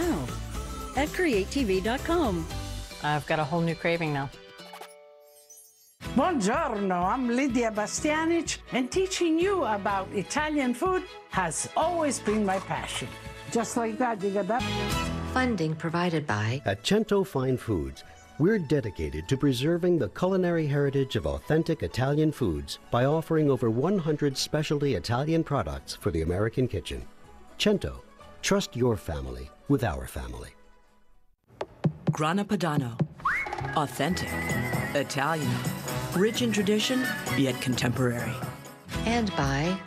now at createtv.com. I've got a whole new craving now. Buongiorno, I'm Lidia Bastianich, and teaching you about Italian food has always been my passion. Just like that, you get that? Funding provided by At Cento Fine Foods, we're dedicated to preserving the culinary heritage of authentic Italian foods by offering over 100 specialty Italian products for the American kitchen. Cento, trust your family with our family. Grana Padano. Authentic. Italian. Rich in tradition, yet contemporary. and by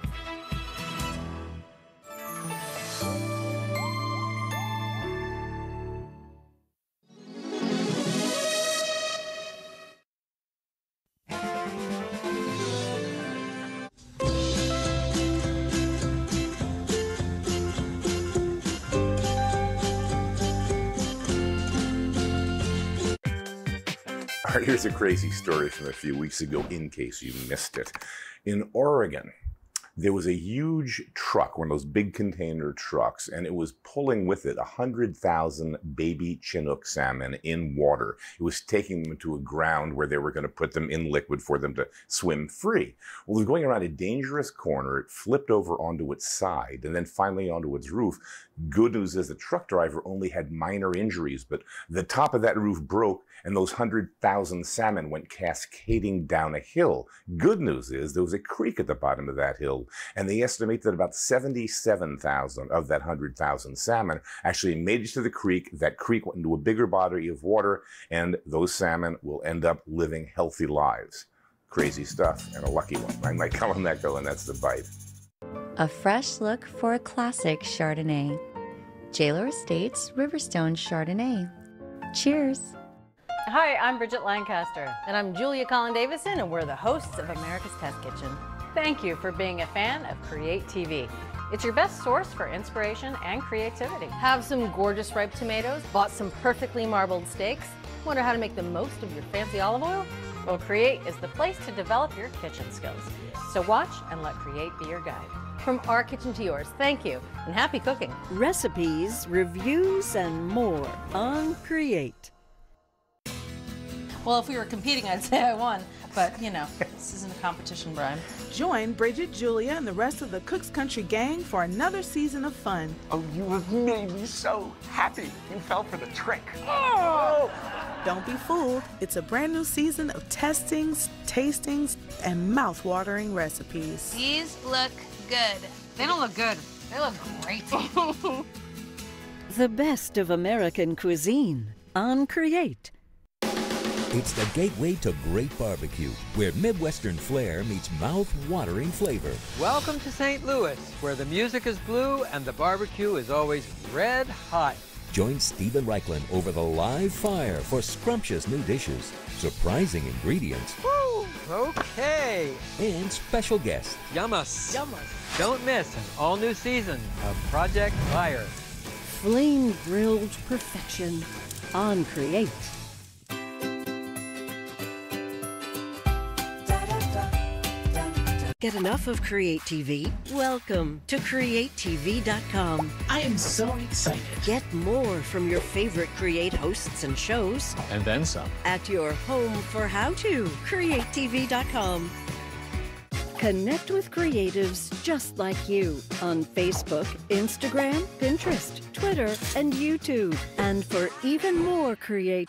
All right, here's a crazy story from a few weeks ago, in case you missed it. In Oregon, there was a huge truck, one of those big container trucks, and it was pulling with it 100,000 baby Chinook salmon in water. It was taking them to a ground where they were going to put them in liquid for them to swim free. Well, it was going around a dangerous corner. It flipped over onto its side and then finally onto its roof. Good news is the truck driver only had minor injuries, but the top of that roof broke and those 100,000 salmon went cascading down a hill. Good news is there was a creek at the bottom of that hill, and they estimate that about 77,000 of that 100,000 salmon actually made it to the creek. That creek went into a bigger body of water, and those salmon will end up living healthy lives. Crazy stuff, and a lucky one. I might call him that go, and that's the bite. A fresh look for a classic Chardonnay. J. Lohr Estates Riverstone Chardonnay. Cheers. Hi, I'm Bridget Lancaster. And I'm Julia Collin Davison, and we're the hosts of America's Test Kitchen. Thank you for being a fan of Create TV. It's your best source for inspiration and creativity. Have some gorgeous ripe tomatoes, bought some perfectly marbled steaks, wonder how to make the most of your fancy olive oil? Well, Create is the place to develop your kitchen skills. So watch and let Create be your guide. From our kitchen to yours, thank you and happy cooking. Recipes, reviews, and more on Create. Well, if we were competing, I'd say I won. But, you know, this isn't a competition, Brian. Join Bridget, Julia, and the rest of the Cooks Country gang for another season of fun. Oh, you have made me so happy. You fell for the trick. Oh! Don't be fooled. It's a brand new season of testings, tastings, and mouth-watering recipes. These look good. They don't look good. They look great. The best of American cuisine on Create. It's the gateway to great barbecue, where Midwestern flair meets mouth-watering flavor. Welcome to St. Louis, where the music is blue and the barbecue is always red hot. Join Steven Raichlen over the live fire for scrumptious new dishes, surprising ingredients, Woo! Okay. and special guests. Yummus. Yummus. Don't miss an all-new season of Project Fire. Flame grilled perfection on Create. Get enough of Create TV? Welcome to CreateTV.com. I am so excited. Get more from your favorite Create hosts and shows And then some. at your home for how to, CreateTV.com. Connect with creatives just like you on Facebook, Instagram, Pinterest, Twitter, and YouTube. And for even more Create,